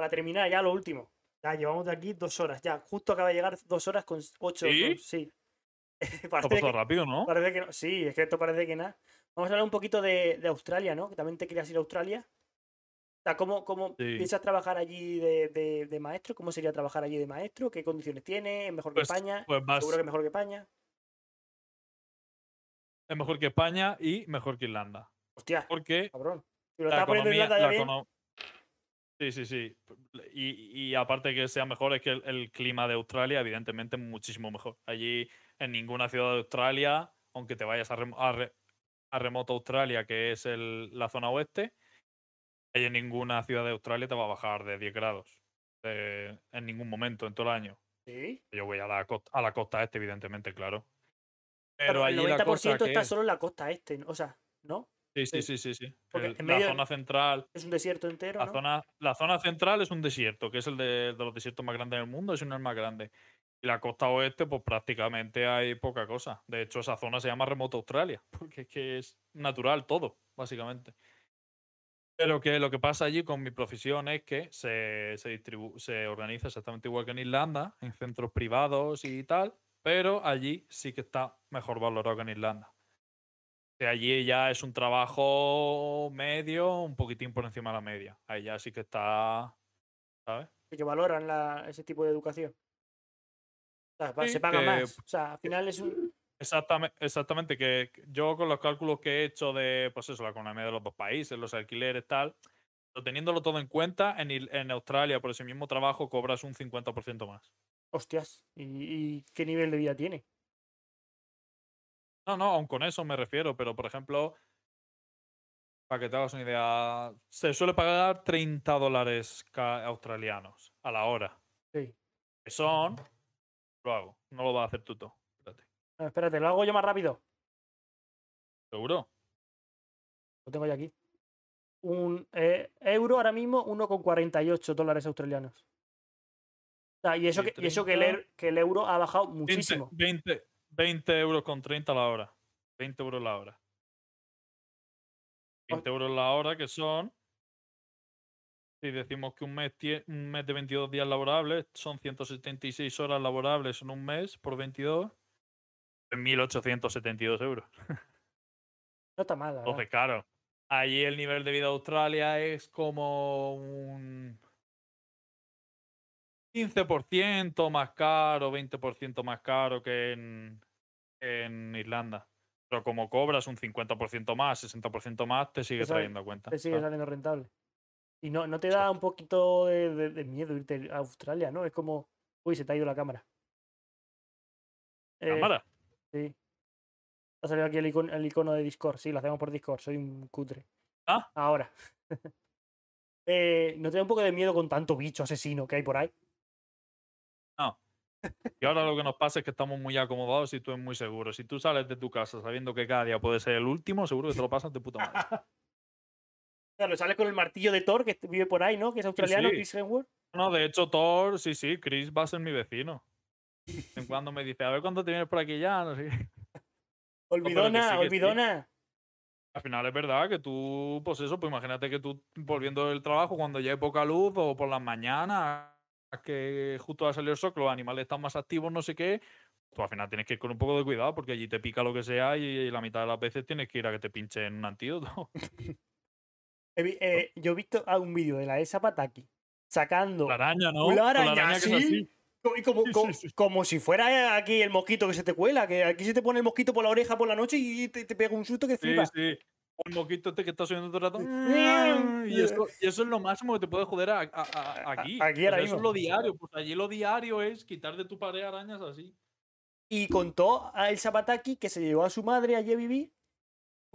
para terminar, ya lo último. Ya llevamos de aquí dos horas. Ya, justo acaba de llegar dos horas con ocho. ¿Sí? Sí. Ha parece, pasado que, rápido, ¿no? parece que no. Sí, es que esto parece que nada. Vamos a hablar un poquito de, de Australia, ¿no? Que también te querías ir a Australia. O sea, ¿cómo, cómo Sí. piensas trabajar allí de, de- de maestro? ¿Cómo sería trabajar allí de maestro? ¿Qué condiciones tiene? ¿Es mejor que Pues, España? pues vas- Seguro que mejor que España. es mejor que España y mejor que Irlanda. Hostia, Porque cabrón. Si lo la estaba poniendo economía. Irlanda ya la econo- Sí, sí, sí. Y, y aparte que sea mejor, es que el, el clima de Australia, evidentemente, muchísimo mejor. Allí, en ninguna ciudad de Australia, aunque te vayas a, rem- a, re- a Australia, que es el- la zona oeste, ahí en ninguna ciudad de Australia te va a bajar de 10 grados. eh, en ningún momento, en todo el año. Sí. Yo voy a la costa, a la costa este, evidentemente, claro. Pero Pero el allí la 90% cosa que está es- solo en la costa este, o sea, ¿no? Sí, sí, sí. sí, sí, El- la zona central, Es un desierto entero, la ¿no? zona, la zona central es un desierto, que es el de, de los desiertos más grandes del mundo, es uno de los más grande. Y la costa oeste, pues prácticamente hay poca cosa. De hecho, esa zona se llama remoto Australia, porque es que es natural todo, básicamente. Pero que lo que pasa allí con mi profesión es que se, se, distribu- se organiza exactamente igual que en Irlanda, en centros privados y tal, pero allí sí que está mejor valorado que en Irlanda. Allí ya es un trabajo medio, un poquitín por encima de la media. Ahí ya sí que está, ¿sabes? Que valoran la- ese tipo de educación. O sea, pa- Sí, se paga que- más. O sea, al final es un. Exactamente, exactamente, que yo con los cálculos que he hecho de, pues eso, la economía de los dos países, los alquileres, tal, pero teniéndolo todo en cuenta, en, en Australia por ese mismo trabajo cobras un 50% más. Hostias. ¿Y, y qué nivel de vida tiene? No, no, aun con eso me refiero, pero por ejemplo, para que te hagas una idea, se suele pagar 30 dólares australianos a la hora. Sí. Que son, lo hago, no lo vas a hacer tú todo. Espérate. Espérate, lo hago yo más rápido. ¿Seguro? Lo tengo ya aquí. Un eh, euro ahora mismo, 1,48 dólares australianos. O sea, y eso, que, y eso que, el, 30. er- que el euro ha bajado 20, muchísimo. 20, 20 euros con 30 la hora. 20 euros la hora. 20 euros la hora que son. Si decimos que un mes, un mes de 22 días laborables son 176 horas laborables en un mes por 22. En 1.872 euros. No está mal. Entonces, claro, allí el nivel de vida de Australia es como un 15% más caro, 20% más caro que en, en Irlanda. Pero como cobras un 50% más, 60% más, te sigue Te sale- trayendo cuenta. Te sigue saliendo rentable. Y no, no te da un poquito de, de- de miedo irte a Australia, ¿no? Es como, uy, se te ha ido la cámara. Eh, Cámara. Sí. Ha salido aquí el icono, el icono de Discord. Sí, lo hacemos por Discord. Soy un cutre. Ah. Ahora. Eh, ¿No te da un poco de miedo con tanto bicho asesino que hay por ahí? Y ahora lo que nos pasa es que estamos muy acomodados y tú es muy seguro. Si tú sales de tu casa sabiendo que cada día puede ser el último, seguro que te lo pasas de puta madre. Claro, sales con el martillo de Thor que vive por ahí, ¿no? Que es australiano, sí. Chris Hemsworth. No, de hecho, Thor, sí, sí, Chris va a ser mi vecino. En cuando me dice, a ver cuándo te vienes por aquí ya, no sé. Olvidona, sí. olvidona. Al final es verdad que tú, pues eso, pues imagínate que tú volviendo del trabajo cuando ya hay poca luz o por las mañanas, que justo va a salir el que los animales están más activos, no sé qué, tú al final tienes que ir con un poco de cuidado porque allí te pica lo que sea y, la mitad de las veces tienes que ir a que te pinchen un antídoto. Eh, yo he visto ah, un vídeo de la ESA Pataki sacando La araña, ¿no? una la araña que es así, como, Sí, co- sí, sí. como si fuera aquí el mosquito que se te cuela, que aquí se te pone el mosquito por la oreja por la noche y te, te pega un susto que Sí, flipas. sí. O el moquito este que está subiendo todo el rato. Y eso, y eso es lo máximo que te puede joder a- a- a- aquí. aquí O sea, eso es lo diario. Pues allí lo diario es quitar de tu pared arañas así. Y contó a Elsa Pataki que se llevó a su madre allí a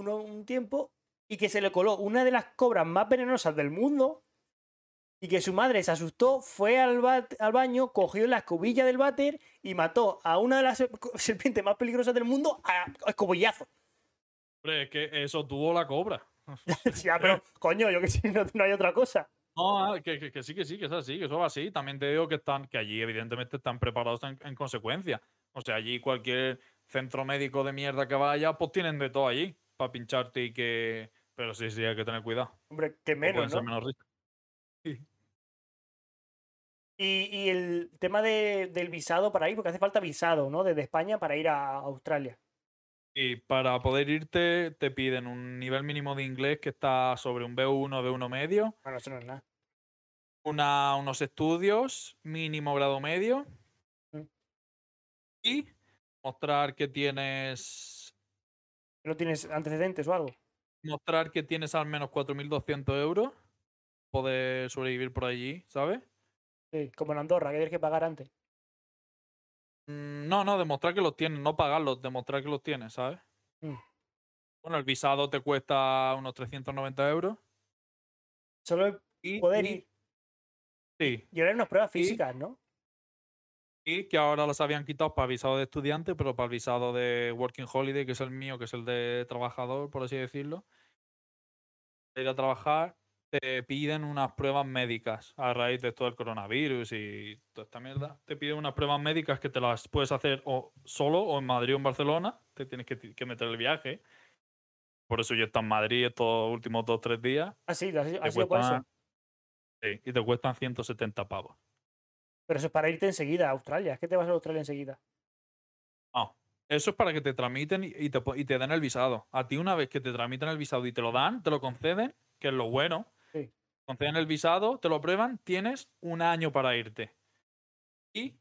uno- un tiempo y que se le coló una de las cobras más venenosas del mundo y que su madre se asustó, fue al, bat- al baño, cogió la escobilla del váter y mató a una de las serpientes más peligrosas del mundo a, a escobillazo. Hombre, es que eso tuvo la cobra. ya, pero coño, yo que sé, no, no hay otra cosa. No, ah, que, que- que sí, que sí, que es así, que eso va así. También te digo que están, que allí evidentemente están preparados en, en consecuencia. O sea, allí cualquier centro médico de mierda que vaya, pues tienen de todo allí para pincharte y que. Pero sí, sí, hay que tener cuidado. Hombre, que menos, ser ¿no? menos. Sí. Y, y el tema de- del visado para ir, porque hace falta visado, ¿no? Desde España para ir a Australia. Y para poder irte te piden un nivel mínimo de inglés que está sobre un B1, B1 medio, Bueno, eso no es nada. una, unos estudios mínimo grado medio Mm. y mostrar que tienes ¿No tienes antecedentes o algo? mostrar que tienes al menos 4.200 euros poder sobrevivir por allí, ¿sabes? Sí, como en Andorra, que tienes que pagar antes. Mm, No, no, demostrar que los tienes, no pagarlos, demostrar que los tienes, ¿sabes? Mm. Bueno, el visado te cuesta unos 390 euros. Solo Y, poder y- ir. Sí, Y ahora hay unas pruebas y- físicas, ¿no? y que ahora los habían quitado para visado de estudiante, pero para el visado de Working Holiday, que es el mío, que es el de trabajador, por así decirlo, de ir a trabajar, te piden unas pruebas médicas a raíz de todo el coronavirus y toda esta mierda. Te piden unas pruebas médicas que te las puedes hacer o solo o en Madrid o en Barcelona. Te tienes que, que meter el viaje. Por eso yo estado en Madrid estos últimos dos o tres días. Ah, sí, ha sido, ha Te sido por eso. cuestan, sí, y te cuestan 170 pavos. Pero eso es para irte enseguida a Australia. Es que te vas a Australia enseguida. No, eso es para que te tramiten y te, y te den el visado. A ti una vez que te tramitan el visado y te lo dan, te lo conceden, que es lo bueno. Conceden el visado, te lo prueban, tienes un año para irte. Y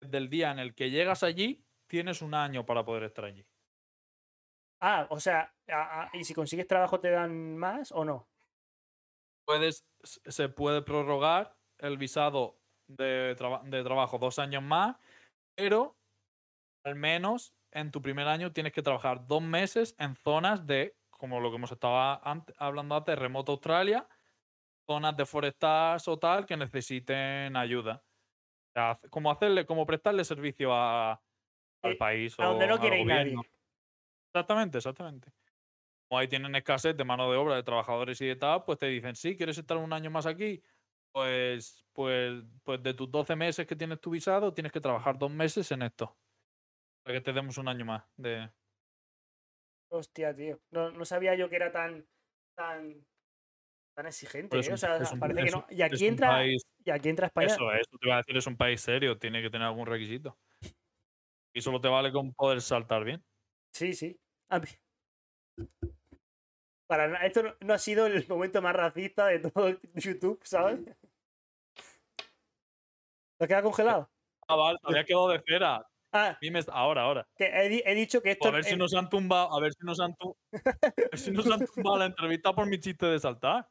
desde el día en el que llegas allí, tienes un año para poder estar allí. Ah, o sea, ¿y si consigues trabajo te dan más o no? Puedes, se puede prorrogar el visado de, traba- de trabajo dos años más, pero al menos en tu primer año tienes que trabajar dos meses en zonas de, como lo que hemos estado hablando antes, remoto Australia, zonas de forestas o tal que necesiten ayuda. O sea, como hacerle, como prestarle servicio a- al Sí, país o A donde no quiere ir nadie. Exactamente, exactamente. Como ahí tienen escasez de mano de obra, de trabajadores y de tal, pues te dicen, sí, ¿quieres estar un año más aquí? Pues, pues, pues de tus 12 meses que tienes tu visado, tienes que trabajar dos meses en esto. Para que te demos un año más de... Hostia, tío. No, no sabía yo que era tan. tan. Tan exigente, ¿eh? O sea, un- parece que es no. un- Y aquí entra. país- Y aquí entra España. Eso, eso te iba a decir, es un país serio, tiene que tener algún requisito. Y solo te vale con poder saltar bien. Sí, sí. A mí- Para Esto no, no ha sido el momento más racista de todo YouTube, ¿sabes? ¿Te has quedado congelado? Ah, vale, había quedado de cera. Ah, ahora, ahora. que he, di- he dicho que esto. a ver si nos han tumbado, a ver si nos han, tu- a ver si nos han tumbado la entrevista por mi chiste de saltar.